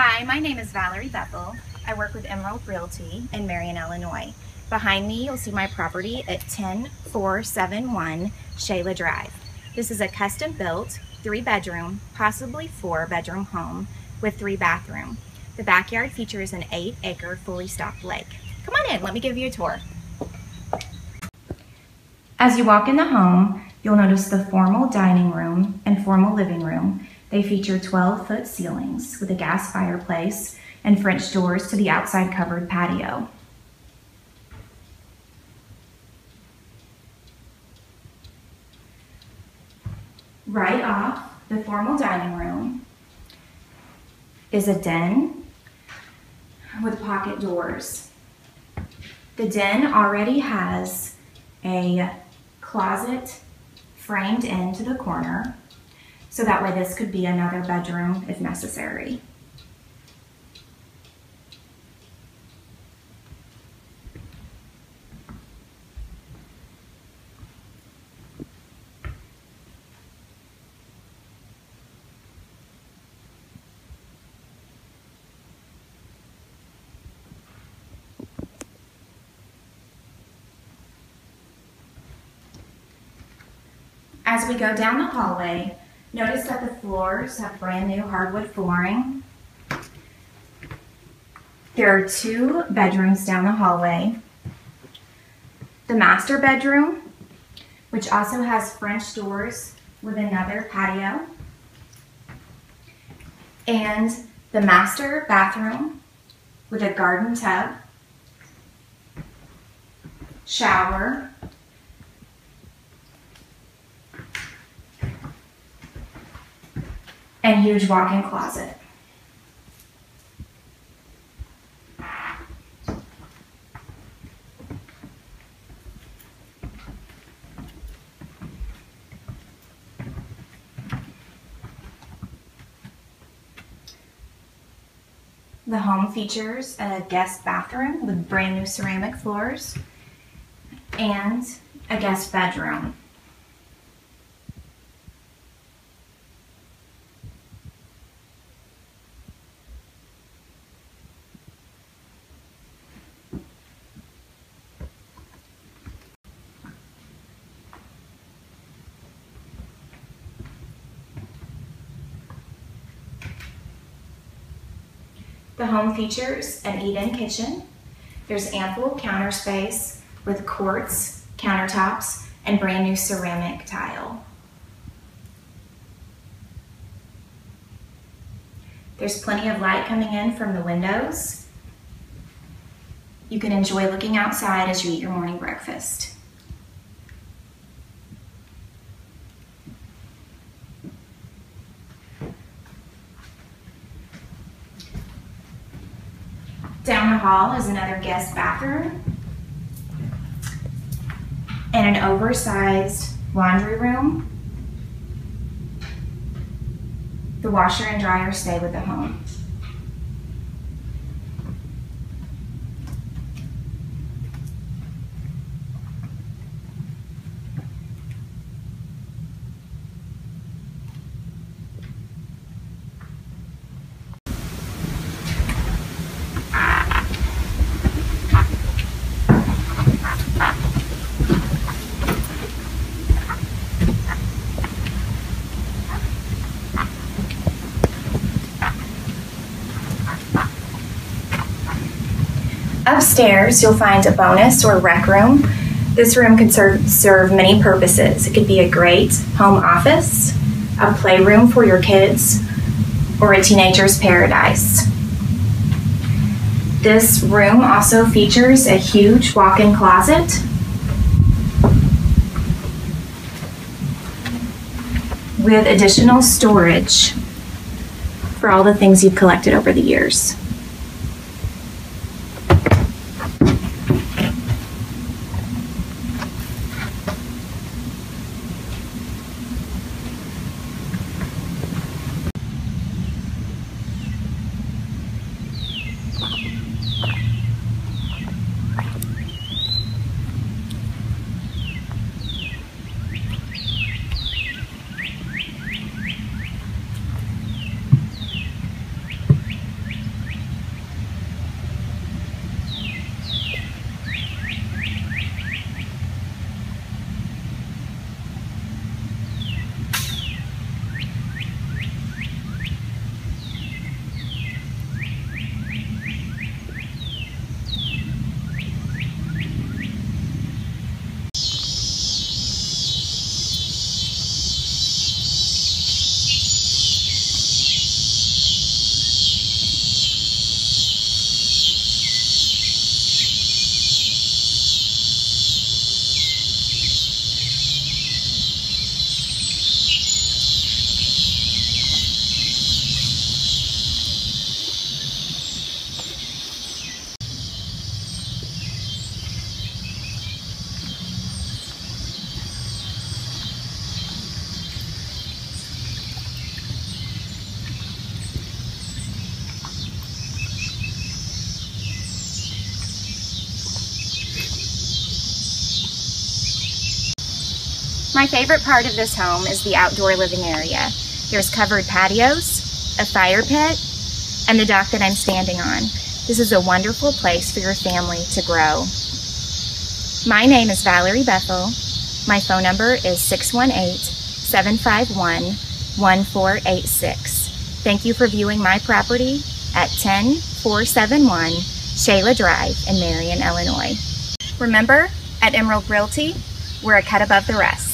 Hi, my name is Valerie Bethel. I work with Emerald Realty in Marion, Illinois. Behind me, you'll see my property at 10471 Chayla Drive. This is a custom built, three bedroom, possibly four bedroom home with three bathroom. The backyard features an eight acre fully stocked lake. Come on in, let me give you a tour. As you walk in the home, you'll notice the formal dining room and formal living room. They feature 12 foot ceilings with a gas fireplace and French doors to the outside covered patio. Right off the formal dining room is a den with pocket doors. The den already has a closet framed into the corner, so that way this could be another bedroom if necessary. As we go down the hallway, notice that the floors have brand new hardwood flooring. There are two bedrooms down the hallway. The master bedroom, which also has French doors with another patio. And the master bathroom with a garden tub, shower, and huge walk-in closet. The home features a guest bathroom with brand new ceramic floors and a guest bedroom. The home features an eat-in kitchen. There's ample counter space with quartz countertops and brand new ceramic tile. There's plenty of light coming in from the windows. You can enjoy looking outside as you eat your morning breakfast. Hall is another guest bathroom and an oversized laundry room. The washer and dryer stay with the home. Upstairs, you'll find a bonus or rec room. This room can serve, serve many purposes. It could be a great home office, a playroom for your kids, or a teenager's paradise. This room also features a huge walk-in closet with additional storage for all the things you've collected over the years. My favorite part of this home is the outdoor living area. There's covered patios, a fire pit, and the dock that I'm standing on. This is a wonderful place for your family to grow. My name is Valerie Bethel. My phone number is 618 751 1486. Thank you for viewing my property at 10471 Chayla Drive in Marion, Illinois. Remember, at Emerald Realty, we're a cut above the rest.